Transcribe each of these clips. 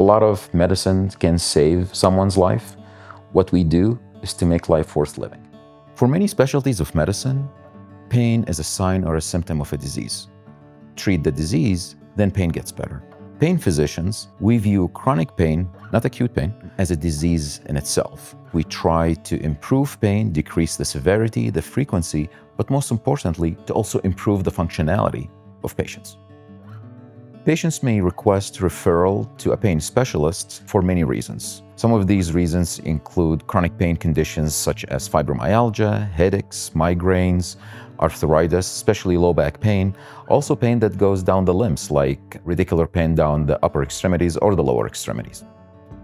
A lot of medicine can save someone's life. What we do is to make life worth living. For many specialties of medicine, pain is a sign or a symptom of a disease. Treat the disease, then pain gets better. Pain physicians, we view chronic pain, not acute pain, as a disease in itself. We try to improve pain, decrease the severity, the frequency, but most importantly, to also improve the functionality of patients. Patients may request referral to a pain specialist for many reasons. Some of these reasons include chronic pain conditions such as fibromyalgia, headaches, migraines, arthritis, especially low back pain, also pain that goes down the limbs like radicular pain down the upper extremities or the lower extremities.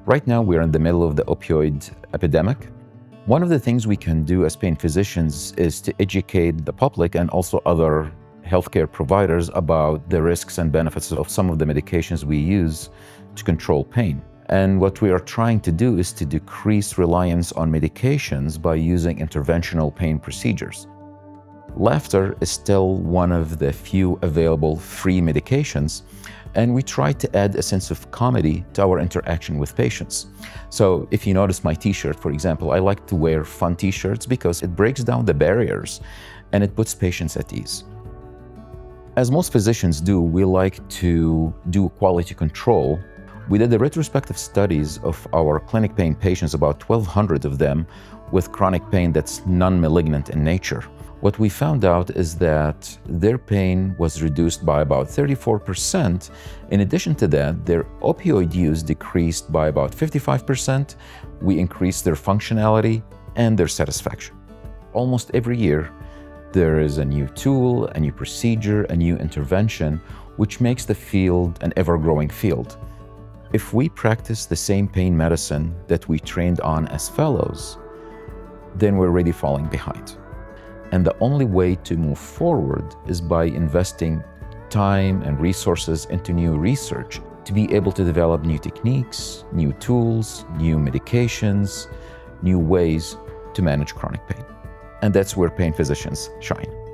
Right now, we're in the middle of the opioid epidemic. One of the things we can do as pain physicians is to educate the public and also other healthcare providers about the risks and benefits of some of the medications we use to control pain. And what we are trying to do is to decrease reliance on medications by using interventional pain procedures. Laughter is still one of the few available free medications, and we try to add a sense of comedy to our interaction with patients. So if you notice my t-shirt, for example, I like to wear fun t-shirts because it breaks down the barriers and it puts patients at ease. As most physicians do, we like to do quality control. We did the retrospective studies of our clinic pain patients, about 1,200 of them, with chronic pain that's non-malignant in nature. What we found out is that their pain was reduced by about 34%. In addition to that, their opioid use decreased by about 55%. We increased their functionality and their satisfaction. Almost every year, there is a new tool, a new procedure, a new intervention, which makes the field an ever-growing field. If we practice the same pain medicine that we trained on as fellows, then we're already falling behind. And the only way to move forward is by investing time and resources into new research to be able to develop new techniques, new tools, new medications, new ways to manage chronic pain. And that's where pain physicians shine.